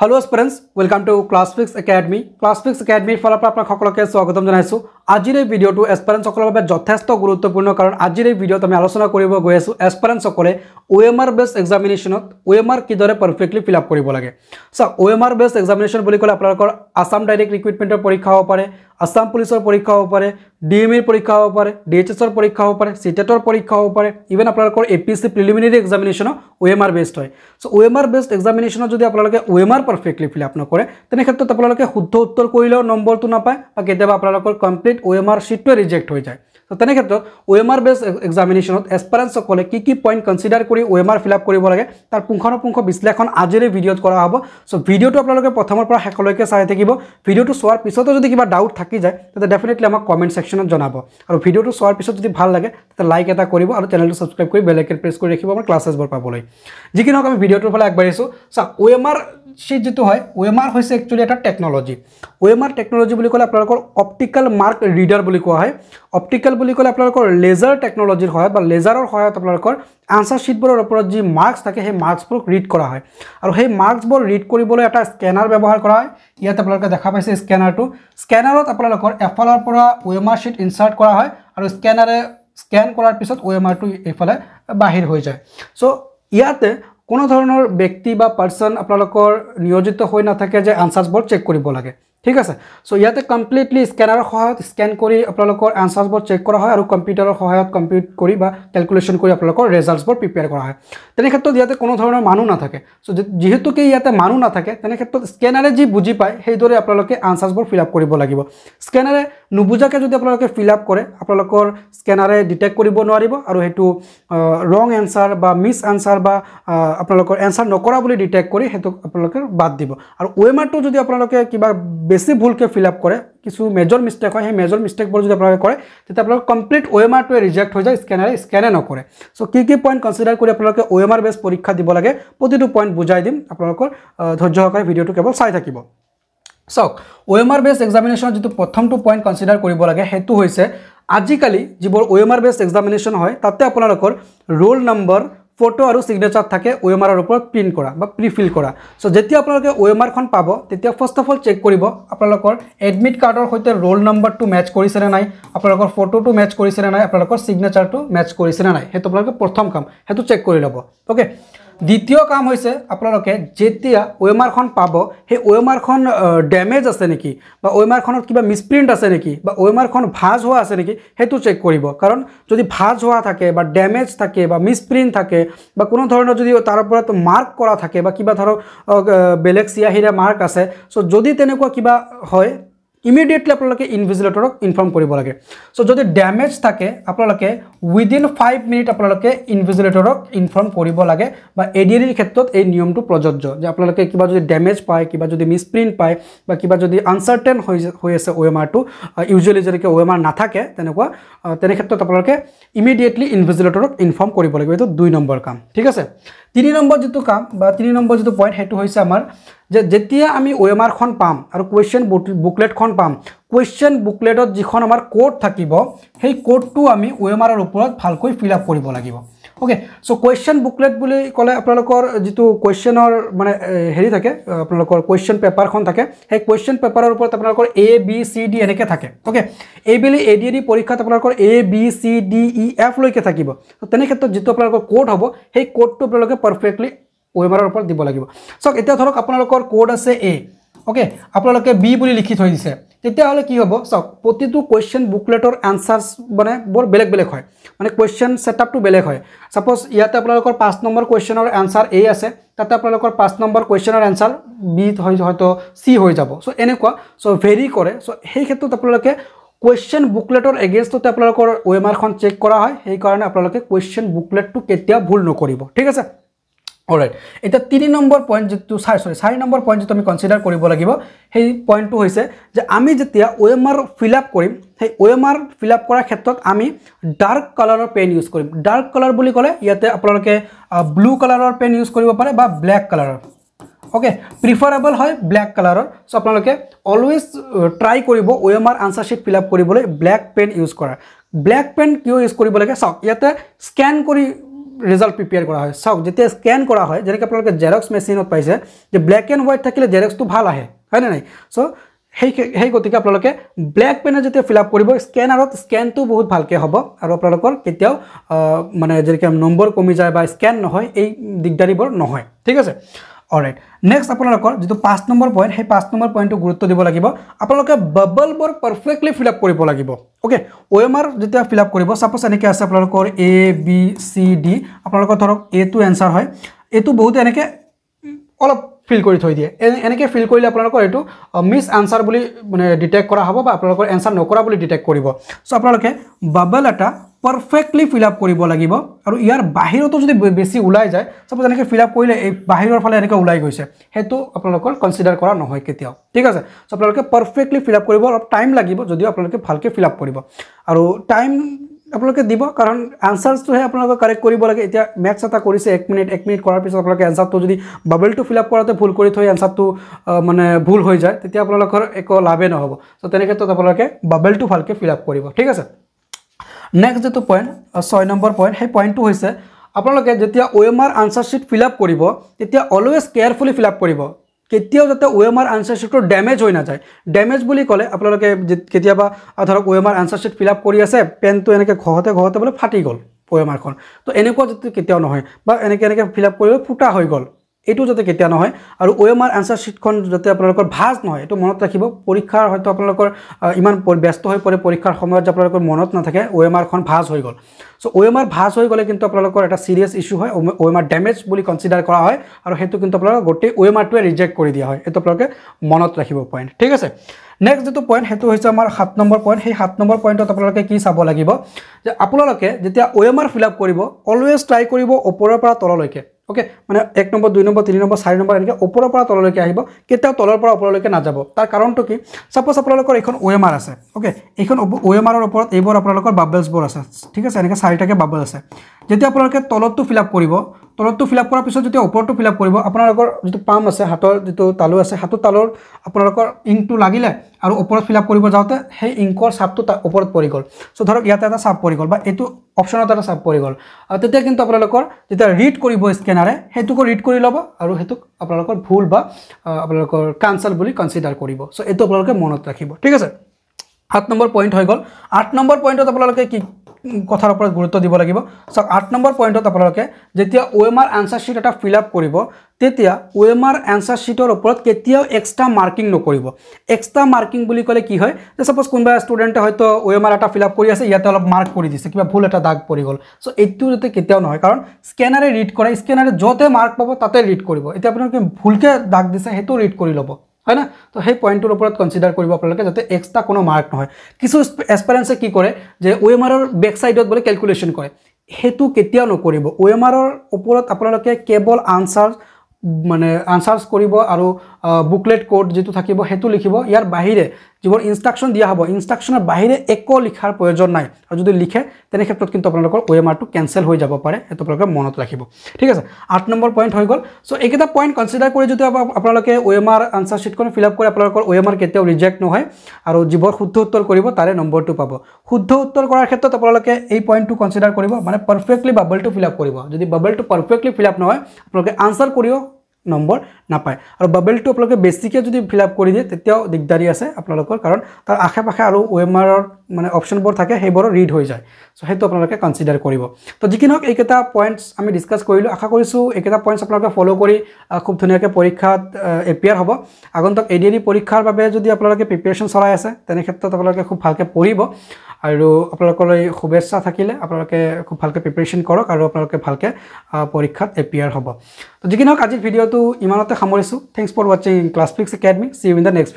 hello' friends welcome to class fix academy class fix একাডেমিৰ ফালৰ পৰা আপোনাক সকলোকে স্বাগতম জনাইছোঁ আজিৰ এই ভিডিঅ'টো এছপাৰেণ্টসকলৰ বাবে যথেষ্ট গুৰুত্বপূৰ্ণ কাৰণ আজিৰ এই ভিডিঅ'ত আমি আলোচনা কৰিব গৈ আছোঁ এছপাৰেণ্টসকলে অ' এম আৰ বেষ্ট এক্সামিনেশ্যনত অ' এম আৰ কিদৰে পাৰফেক্টলি ফিল আপ কৰিব লাগে। চাওক O' M R based examination বুলি ক'লে আপোনালোকৰ আছাম ডাইৰেক্ট ৰিক্ৰুইটমেণ্টৰ পৰীক্ষা হ'ব পাৰে আছাম পুলিচৰ পৰীক্ষা হ'ব পাৰে ডি এম ইৰ পৰীক্ষা হ'ব পাৰে ডি এইচ এছৰ পৰীক্ষা হ'ব পাৰে চিটেটৰ পৰীক্ষা হ'ব পাৰে ইভেন আপোনালোকৰ এ পি চি প্ৰিলিমিনেৰী এক্সামিনেশ্যনো অ' এম আৰ বেষ্ট হয়। So' O' M R based এক্সামিনেশ্যনত যদি আপোনালোকে O' M R perfectly fill up নকৰে তেনে ক্ষেত্ৰত আপোনালোকে শুদ্ধ উত্তৰ কৰিলেও নম্বৰটো নাপায় বা কেতিয়াবা আপোনালোকৰ কমপ্লিট অ' এম আৰ ছিটটোৱে ৰিজেক্ট হৈ যায়। ত' তেনে ক্ষেত্ৰত এম আৰ বেষ্ট এক্সামিনেশ্যনত এছপাৰেণ্টসকলে কি কি পইণ্ট কনচিডাৰ কৰি এম আৰ ফিল আপ কৰিব লাগে তাৰ পুংখানুপুংখ বিশ্লেষণ আজিৰ ভিডিঅ'ত কৰা হ'ব। চ' ভিডিঅ'টো আপোনালোকে প্ৰথমৰ পৰা শেষলৈকে চাই থাকিব। ভিডিঅ'টো চোৱাৰ পিছতো যদি কিবা ডাউট থাকি যায় তেতিয়া ডেফিনেটলি আমাক কমেণ্ট ছেকশ্যনত জনাব। আৰু ভিডিঅ'টো চোৱাৰ পিছত যদি ভাল লাগে তেতিয়া লাইক এটা কৰিব আৰু চেনেলটো ছাবস্ক্ৰাইব কৰি বেলেগে প্ৰেছ কৰি ৰাখিব আমাৰ ক্লাছেছবোৰ পাবলৈ। যি কি নহওক আমি ভিডিঅ'টোৰ ফালে আগবাঢ়িছোঁ। অ' এম আৰ শ্বীট যিটো হয় এম আৰ হৈছে একচুৱেলি এটা টেকন'লজি এম আৰ টেকন'লজি বুলি ক'লে আপোনালোকৰ অপটিকেল মাৰ্ক ৰিডাৰ বুলি কোৱা হয়। অপটিকেল বুলি ক'লে আপোনালোকৰ লেজাৰ টেকন'লজিৰ সহায়ত বা লেজাৰৰ সহায়ত আপোনালোকৰ আনচাৰ শ্বীটবোৰৰ ওপৰত যি মাৰ্কছ থাকে সেই মাৰ্কছবোৰক ৰিড কৰা হয়। আৰু সেই মাৰ্কছবোৰ ৰিড কৰিবলৈ এটা স্কেনাৰ ব্যৱহাৰ কৰা হয়। ইয়াত আপোনালোকে দেখা পাইছে স্কেনাৰটো স্কেনাৰত আপোনালোকৰ এফালৰ পৰা আৰ শ্বীট ইনচাৰ্ট কৰা হয় আৰু স্কেনাৰে স্কেন কৰাৰ পিছত আৰটো এইফালে বাহিৰ হৈ যায়। চ' ইয়াতে কোনো ধৰণৰ ব্যক্তি বা পাৰ্চন আপোনালোকৰ নিয়োজিত হৈ নাথাকে যে আনচাৰ্ছবোৰ চেক কৰিব লাগে। ঠিক আছে? চ' ইয়াতে কমপ্লিটলি স্কেনাৰৰ সহায়ত স্কেন কৰি আপোনালোকৰ এনচাৰ্ছবোৰ চেক কৰা হয় আৰু কম্পিউটাৰৰ সহায়ত কম্পিউট কৰি বা কেলকুলেশ্যন কৰি আপোনালোকৰ ৰেজাল্টছবোৰ প্ৰিপেয়াৰ কৰা হয়। তেনে ক্ষেত্ৰত ইয়াতে কোনো ধৰণৰ মানুহ নাথাকে। চ' যিহেতুকে ইয়াতে মানুহ নাথাকে তেনে ক্ষেত্ৰত স্কেনাৰে যি বুজি পায় সেইদৰে আপোনালোকে আনচাৰ্ছবোৰ ফিল আপ কৰিব লাগিব। স্কেনাৰে নুবুজাকৈ যদি আপোনালোকে ফিল আপ কৰে আপোনালোকৰ স্কেনাৰে ডিটেক্ট কৰিব নোৱাৰিব আৰু সেইটো ৰং এনচাৰ বা মিছ এনচাৰ বা আপোনালোকৰ এনচাৰ নকৰা বুলি ডিটেক্ট কৰি সেইটোক আপোনালোকে বাদ দিব। আৰু আৰটো যদি আপোনালোকে কিবা বেছি ভুলকৈ ফিল আপ কৰে কিছু মেজৰ মিষ্টেক হয় সেই মেজৰ মিষ্টেকবোৰ যদি আপোনালোকে কৰে তেতিয়া আপোনালোকৰ কমপ্লিট অ' এম আৰটোৱে ৰিজেক্ট হৈ যায় স্কেনাৰে স্কেনে নকৰে। চ' কি কি পইণ্ট কনচিডাৰ কৰি আপোনালোকে অ' এম আৰ বেছ পৰীক্ষা দিব লাগে প্ৰতিটো পইণ্ট বুজাই দিম আপোনালোকৰ ধৈৰ্য সহকাৰে ভিডিঅ'টো কেৱল চাই থাকিব। চাওক অ' এম আৰ বেছ এক্সামিনেশ্যনত যিটো প্ৰথমটো পইণ্ট কনচিডাৰ কৰিব লাগে সেইটো হৈছে আজিকালি যিবোৰ O' M R based examination হয় তাতে আপোনালোকৰ ৰোল নম্বৰ ফটো আৰু ছিগনেচাৰ থাকে অ' এম আৰৰ ওপৰত প্ৰিণ্ট কৰা বা প্ৰিফিল কৰা। চ' যেতিয়া আপোনালোকে অ' এম আৰখন পাব তেতিয়া ফাৰ্ষ্ট অফ অল চেক কৰিব আপোনালোকৰ এডমিট কাৰ্ডৰ সৈতে ৰোল নম্বৰটো মেচ কৰিছেনে নাই আপোনালোকৰ ফটোটো মেচ কৰিছেনে নাই আপোনালোকৰ ছিগনেচাৰটো মেচ কৰিছেনে নাই সেইটো আপোনালোকে প্ৰথম কাম সেইটো চেক কৰি ল'ব। অ'কে দ্বিতীয় কাম হৈছে আপোনালোকে যেতিয়া আৰখন পাব সেই আৰখন ডেমেজ আছে নেকি? বা আৰখনত কিবা মিছপ্ৰিণ্ট আছে নেকি? বা আৰখন ভাজ হোৱা আছে নেকি? সেইটো চেক কৰিব। কাৰণ যদি ভাজ হোৱা থাকে বা ডেমেজ থাকে বা মিছপ্ৰিণ্ট থাকে বা কোনো ধৰণৰ যদি তাৰ ওপৰত মাৰ্ক কৰা থাকে বা কিবা ধৰক বেলেগ চিয়াহীৰে মাৰ্ক আছে চ' যদি তেনেকুৱা কিবা হয় ইমিডিয়েটলি আপোনালোকে ইনভিজিলেটৰক ইনফৰ্ম কৰিব লাগে। চ' যদি ডেমেজ থাকে আপোনালোকে উইদিন ফাইভ মিনিট আপোনালোকে ইনভিজিলেটৰক ইনফৰ্ম কৰিব লাগে বা এ ডি এৰিৰ ক্ষেত্ৰত এই নিয়মটো প্ৰযোজ্য। যে আপোনালোকে কিবা যদি ডেমেজ পায় কিবা যদি মিছপ্ৰিণ্ট পায় বা কিবা যদি আনচাৰ্টেন হৈ হৈ আছে অ' এম আৰটো ইউজুৱেলি যেনেকৈ অ' এম আৰ নাথাকে তেনেকুৱা তেনে ক্ষেত্ৰত আপোনালোকে ইমিডিয়েটলি ইনভিজিলেটৰক ইনফৰ্ম কৰিব লাগিব এইটো দুই নম্বৰ কাম। ঠিক আছে? তিনি নম্বৰ যিটো কাম বা তিনি নম্বৰ যিটো পইণ্ট সেইটো হৈছে আমাৰ যে যেতিয়া আমি অ' এম আৰখন পাম আৰু কুৱেশ্যন বুকলেটখন পাম কুৱেশ্যন বুকলেটত যিখন আমাৰ কোড থাকিব সেই কোডটো আমি অ' এম আৰৰ ওপৰত ভালকৈ ফিল আপ কৰিব লাগিব। অ'কে চ' কুৱেশ্যন বুকলেট বুলি ক'লে আপোনালোকৰ যিটো কুৱেশ্যনৰ মানে হেৰি থাকে আপোনালোকৰ কুৱেশ্যন পেপাৰখন থাকে সেই কুৱেশ্যন পেপাৰৰ ওপৰত আপোনালোকৰ এ বি চি ডি এনেকৈ থাকে। অ'কে এইবেলি এ ডি এ ডি পৰীক্ষাত আপোনালোকৰ A B C D E এফলৈকে থাকিব। তেনে ক্ষেত্ৰত যিটো আপোনালোকৰ কোড হ'ব সেই কোডটো আপোনালোকে পাৰফেক্টলি আৰৰ ওপৰত দিব লাগিব। চাওক এতিয়া ধৰক আপোনালোকৰ কোড আছে এ অ'কে আপোনালোকে বি বুলি লিখি থৈ দিছে। তেতিয়াহ'লে কি হ'ব? চাওক প্ৰতিটো কুৱেশ্যন বুকলেটৰ এনচাৰ্ছ মানে বৰ বেলেগ বেলেগ হয়। মানে কুৱেশ্যন ছেটআপটো বেলেগ হয়। ছাপ'জ ইয়াতে আপোনালোকৰ পাঁচ নম্বৰ কুৱেশ্যনৰ এনচাৰ এ আছে তাতে আপোনালোকৰ পাঁচ নম্বৰ কুৱেশ্যনৰ এনচাৰ বি হয়তো চি হৈ যাব। চ' এনেকুৱা। চ' ভেৰি কৰে। চ' সেই ক্ষেত্ৰত আপোনালোকে কুৱেশ্যন বুকলেটৰ এগেইনষ্টতে আপোনালোকৰ আৰখন চেক কৰা হয়। সেইকাৰণে আপোনালোকে কুৱেশ্যন বুকলেটটো কেতিয়াও ভুল নকৰিব। ঠিক আছে? অলৰাইট এতিয়া তিনি নম্বৰ পইণ্ট যিটো চাৰি চৰি চাৰি নম্বৰ পইণ্ট যিটো আমি কনচিডাৰ কৰিব লাগিব সেই পইণ্টটো হৈছে যে আমি যেতিয়া O' M R fill up কৰিম সেই O' M R fill up কৰাৰ ক্ষেত্ৰত আমি ডাৰ্ক কালাৰৰ পেন ইউজ কৰিম। ডাৰ্ক কালাৰ বুলি ক'লে ইয়াতে আপোনালোকে ব্লু কালাৰৰ পেন ইউজ কৰিব পাৰে বা ব্লেক কালাৰৰ অ'কে প্ৰিফাৰেবল হয় ব্লেক কালাৰৰ চ' আপোনালোকে অলৱেজ ট্ৰাই কৰিব O' M R answer sheet fill up কৰিবলৈ ব্লেক পেন ইউজ কৰাৰ। ব্লেক পেন কিয় ইউজ কৰিব লাগে? চাওক ইয়াতে স্কেন কৰি ৰিজাল্ট প্ৰিপেয়াৰ কৰা হয়। চাওক যেতিয়া স্কেন কৰা হয় যেনেকৈ আপোনালোকে জেৰক্স মেচিনত পাইছে যে ব্লেক এণ্ড হোৱাইট থাকিলে জেৰক্সটো ভাল আহে হয়নে নাই? চ' সেই সেই গতিকে আপোনালোকে ব্লেক পেনে যেতিয়া ফিল আপ কৰিব স্কেনাৰত স্কেনটো বহুত ভালকৈ হ'ব আৰু আপোনালোকৰ কেতিয়াও মানে যেনেকৈ নম্বৰ কমি যায় বা স্কেন নহয় এই দিগদাৰীবোৰ নহয়। ঠিক আছে? অলৰাইট নেক্সট আপোনালোকৰ যিটো পাঁচ নম্বৰ পইণ্ট সেই পাঁচ নম্বৰ পইণ্টটো গুৰুত্ব দিব লাগিব। আপোনালোকে বাবলবোৰ পাৰফেক্টলি ফিল আপ কৰিব লাগিব। অ'কে অ' এম আৰ যেতিয়া ফিল আপ কৰিব ছাপ'জ এনেকৈ আছে আপোনালোকৰ এ বি চি ডি আপোনালোকৰ ধৰক এটো এনচাৰ হয়। এইটো বহুতে এনেকৈ অলপ ফিল কৰি থৈ দিয়ে। এনেকৈ ফিল কৰিলে আপোনালোকৰ এইটো মিছ আনচাৰ বুলি মানে ডিটেক্ট কৰা হ'ব বা আপোনালোকৰ এনচাৰ নকৰা বুলি ডিটেক্ট কৰিব। চ' আপোনালোকে বাবল এটা পাৰফেক্টলি ফিল আপ কৰিব লাগিব আৰু ইয়াৰ বাহিৰতো যদি বেছি ওলাই যায় চাপ'জ এনেকৈ ফিল আপ কৰিলে এই বাহিৰৰ ফালে এনেকৈ ওলাই গৈছে সেইটো আপোনালোকৰ কনচিডাৰ কৰা নহয় কেতিয়াও। ঠিক আছে? চ' আপোনালোকে পাৰফেক্টলি ফিল আপ কৰিব অলপ টাইম লাগিব যদিও আপোনালোকে ভালকৈ ফিল আপ কৰিব। আৰু টাইম আপোনালোকে দিব কাৰণ আনচাৰ্ছটোহে আপোনালোকে কাৰেক্ট কৰিব লাগে। এতিয়া মেথছ এটা কৰিছে এক মিনিট এক মিনিট কৰাৰ পিছত আপোনালোকে এনচাৰটো যদি বাবলটো ফিল আপ কৰাতে ভুল কৰি থৈ এনচাৰটো মানে ভুল হৈ যায় তেতিয়া আপোনালোকৰ একো লাভেই নহ'ব। চ' তেনে ক্ষেত্ৰত আপোনালোকে বাবলটো ভালকৈ ফিল আপ কৰিব। ঠিক আছে? নেক্সট যিটো পইণ্ট ছয় নম্বৰ পইণ্ট সেই পইণ্টটো হৈছে আপোনালোকে যেতিয়া O' M R answer sheet fill up কৰিব তেতিয়া অলৱেজ কেয়াৰফুলি ফিল আপ কৰিব। কেতিয়াও যাতে আৰ আনচাৰ শ্বীটটো ডেমেজ হৈ নাযায়। ডেমেজ বুলি ক'লে আপোনালোকে কেতিয়াবা ধৰক R answer sheet fill up কৰি আছে পেনটো এনেকৈ ঘহতে ঘহতে বোলে ফাটি গ'ল আৰখন তো এনেকুৱা যাতে কেতিয়াও নহয় বা এনেকৈ এনেকৈ ফিল আপ কৰিব ফুটা হৈ গ'ল। এইটো যাতে কেতিয়া নহয় আৰু অ' এম আৰ আনচাৰ শ্বীটখন যাতে আপোনালোকৰ ভাজ নহয় এইটো মনত ৰাখিব। পৰীক্ষাৰ হয়তো আপোনালোকৰ ইমান ব্যস্ত হৈ পৰে পৰীক্ষাৰ সময়ত যে আপোনালোকৰ মনত নাথাকে অ' এম আৰখন ভাজ হৈ গ'ল। চ' অ' এম আৰ ভাজ হৈ গ'লে কিন্তু আপোনালোকৰ এটা ছিৰিয়াছ ইছ্যু হয় অ' এম আৰ ডেমেজ বুলি কনচিডাৰ কৰা হয় আৰু সেইটো কিন্তু আপোনালোকৰ গোটেই অ' এম আৰটোৱে ৰিজেক্ট কৰি দিয়া হয় এইটো আপোনালোকে মনত ৰাখিব পইণ্ট ঠিক আছে? নেক্সট যিটো পইণ্ট সেইটো হৈছে আমাৰ সাত নম্বৰ পইণ্ট সেই সাত নম্বৰ পইণ্টত আপোনালোকে কি চাব লাগিব? যে আপোনালোকে যেতিয়া O' M R fill up কৰিব অলৱেজ ট্ৰাই কৰিব ওপৰৰ পৰা তললৈকে। অ'কে মানে এক নম্বৰ দুই নম্বৰ তিনি নম্বৰ চাৰি নম্বৰ এনেকৈ ওপৰৰ পৰা তললৈকে আহিব কেতিয়াও তলৰ পৰা ওপৰলৈকে নাযাব। তাৰ কাৰণটো কি? ছাপ'জ আপোনালোকৰ এইখন অ' এম আৰ আছে অ'কে এইখন অ' এম আৰৰ ওপৰত এইবোৰ আপোনালোকৰ বাবলছবোৰ আছে। ঠিক আছে? এনেকৈ চাৰিটাকৈ বাবল আছে। যেতিয়া আপোনালোকে তলতটো ফিল আপ কৰিব তলতটো ফিল আপ কৰাৰ পিছত যেতিয়া ওপৰটো ফিল আপ কৰিব আপোনালোকৰ যিটো পাম আছে হাতৰ যিটো তালু আছে হাতৰ তালুৰ আপোনালোকৰ ইংকটো লাগিলে আৰু ওপৰত ফিল আপ কৰিব যাওঁতে সেই ইংকৰ চাপটো তাৰ ওপৰত পৰি গ'ল। চ' ধৰক ইয়াতে এটা চাপ পৰি গ'ল বা এইটো অপশ্যনত এটা চাপ পৰি গ'ল। তেতিয়া কিন্তু আপোনালোকৰ যেতিয়া ৰিড কৰিব স্কেনাৰে সেইটোকো ৰিড কৰি ল'ব আৰু সেইটোক আপোনালোকৰ ভুল বা আপোনালোকৰ কানচাল বুলি কনচিডাৰ কৰিব। চ' এইটো আপোনালোকে মনত ৰাখিব। ঠিক আছে? সাত নম্বৰ পইণ্ট হৈ গ'ল। আঠ নম্বৰ পইণ্টত আপোনালোকে কি কথাৰ ওপৰত গুৰুত্ব দিব লাগিব। চাওক আঠ নম্বৰ পইণ্টত আপোনালোকে যেতিয়া এম আৰ এনচাৰ শ্বীট এটা ফিল আপ কৰিব তেতিয়া এম আৰ এনচাৰ শ্বীটৰ ওপৰত কেতিয়াও এক্সট্ৰা মাৰ্কিং নকৰিব। এক্সট্ৰা মাৰ্কিং বুলি ক'লে কি হয়? যে ছাপ'জ কোনোবা ষ্টুডেণ্টে হয়তো এম আৰ এটা ফিল আপ কৰি আছে ইয়াতে অলপ মাৰ্ক কৰি দিছে কিবা ভুল এটা দাগ পৰি গ'ল। চ' এইটো যাতে কেতিয়াও নহয় কাৰণ স্কেনাৰে ৰিড কৰে স্কেনাৰে য'তে মাৰ্ক পাব তাতে ৰিড কৰিব। এতিয়া আপোনালোকে ভুলকৈ দাগ দিছে সেইটো ৰিড কৰি ল'ব। হয় না? তো সেই পইণ্টটোৰ ওপৰত কনচিডাৰ কৰিব আপোনালোকে যাতে এক্সট্ৰা কোনো মাৰ্ক নহয়। কিছু এক্সপেৰেঞ্চে কি কৰে যে এম আৰৰ বেক ছাইডত বোলে কেলকুলেশ্যন কৰে। সেইটো কেতিয়াও নকৰিব। এম আৰৰ ওপৰত আপোনালোকে কেৱল আনচাৰ মানে আনচাৰ্ছ কৰিব আৰু বুকলেট কোড যিটো থাকিব সেইটো লিখিব। ইয়াৰ বাহিৰে যিবোৰ ইনষ্ট্ৰাকশ্যন দিয়া হ'ব ইনষ্ট্ৰাকশ্যনৰ বাহিৰে একো লিখাৰ প্ৰয়োজন নাই। আৰু যদি লিখে তেনে ক্ষেত্ৰত কিন্তু আপোনালোকৰ অ' এম আৰটো কেঞ্চেল হৈ যাব পাৰে সেইটো আপোনালোকে মনত ৰাখিব। ঠিক আছে আঠ নম্বৰ পইণ্ট হৈ গ'ল। চ' এইকেইটা পইণ্ট কনচিডাৰ কৰি যদি আপোনালোকে এম আৰ আনচাৰ শ্বীটখন ফিল আপ কৰি আপোনালোকৰ এম আৰ কেতিয়াও ৰিজেক্ট নহয় আৰু যিবোৰ শুদ্ধ উত্তৰ কৰিব তাৰে নম্বৰটো পাব। শুদ্ধ উত্তৰ কৰাৰ ক্ষেত্ৰত আপোনালোকে এই পইণ্টটো কনচিডাৰ কৰিব মানে পাৰফেক্টলি বাবলটো ফিল আপ কৰিব। যদি বাবলটো পাৰফেক্টলি ফিল আপ নহয় আপোনালোকে আনচাৰ কৰিও নম্বৰ নাপায়। আৰু বাবেলটো আপোনালোকে বেছিকৈ যদি ফিল আপ কৰি দিয়ে তেতিয়াও দিগদাৰী আছে আপোনালোকৰ কাৰণ তাৰ আশে পাশে আৰু এম আৰৰ মানে অপশ্যনবোৰ থাকে সেইবোৰো ৰিড হৈ যায়। চ' সেইটো আপোনালোকে কনচিডাৰ কৰিব। তো যি কি নহওক এইকেইটা পইণ্টছ আমি ডিছকাছ কৰিলোঁ। আশা কৰিছোঁ এইকেইটা পইণ্টছ আপোনালোকে ফ'ল' কৰি খুব ধুনীয়াকৈ পৰীক্ষাত এপিয়াৰ হ'ব। আগন্তক ডি ডি পৰীক্ষাৰ বাবে যদি আপোনালোকে প্ৰিপেৰেশ্যন চলাই আছে তেনে ক্ষেত্ৰত আপোনালোকে খুব ভালকৈ পঢ়িব। আৰু আপোনালোকলৈ শুভেচ্ছা থাকিলে। আপোনালোকে খুব ভালকৈ প্ৰিপেৰেশ্যন কৰক আৰু আপোনালোকে ভালকৈ পৰীক্ষাত এপিয়াৰ হ'ব। তো যি কি নহওক আজিৰ ভিডিঅ'টো ইমানতে সামৰিছোঁ। থেংকছ ফৰ ৱাচিং Classfix academy see you in the next